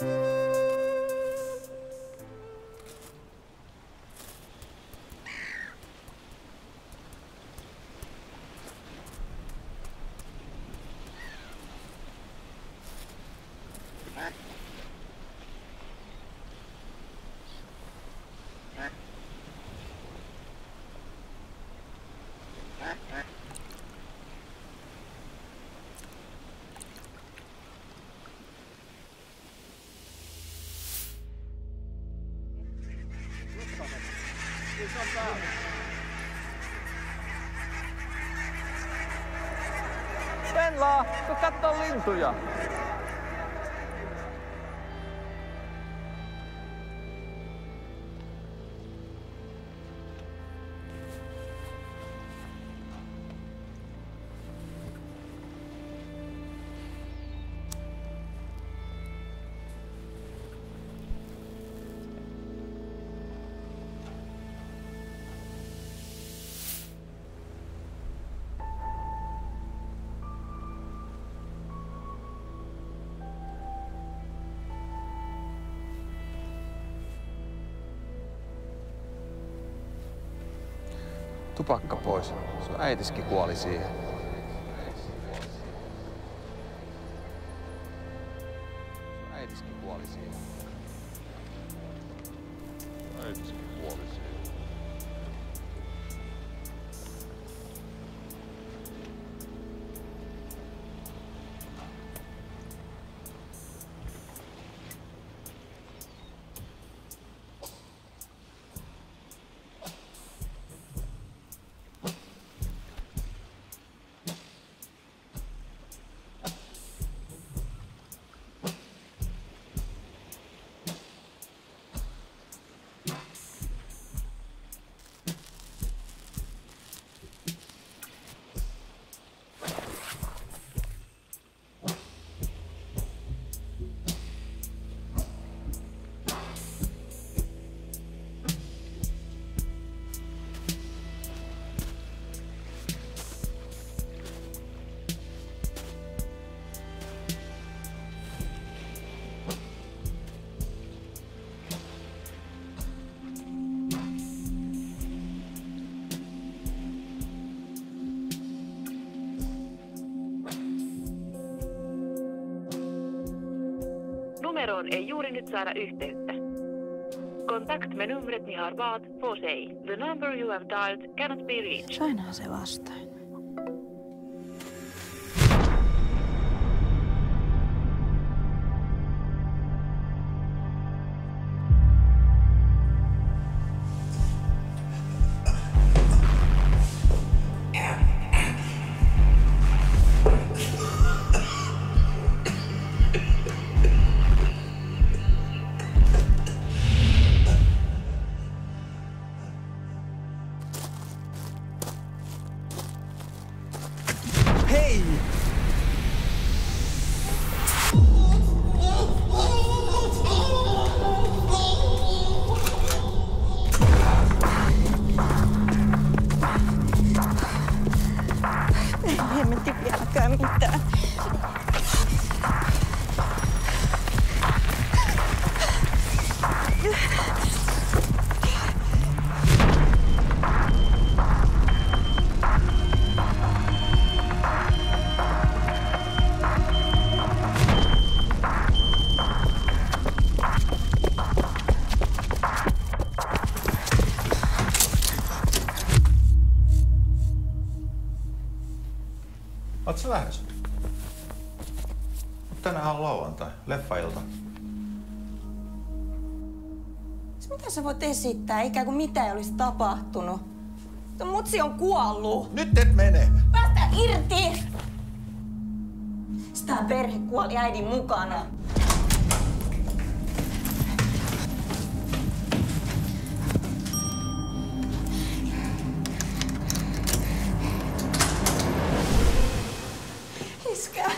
What? Venla, tuu kattoo lintuja. Tupakka pois. Sun äitiskin kuoli siihen. Sun äitiskin kuoli siihen. Äitiskin Numeroon ei juuri nyt saada yhteyttä. Kontakt med numret ni har valt får sig. The number you have dialed cannot be reached. Sainhan se vastainen. Hey! Lähdössä? Tänään on lauantai, leffailta. Mitä sä voit esittää, ikään kuin mitä ei olisi tapahtunut? Tuo mutsi on kuollut. Nyt et mene! Päästä irti! Sitä perhe kuoli äidin mukana. risk.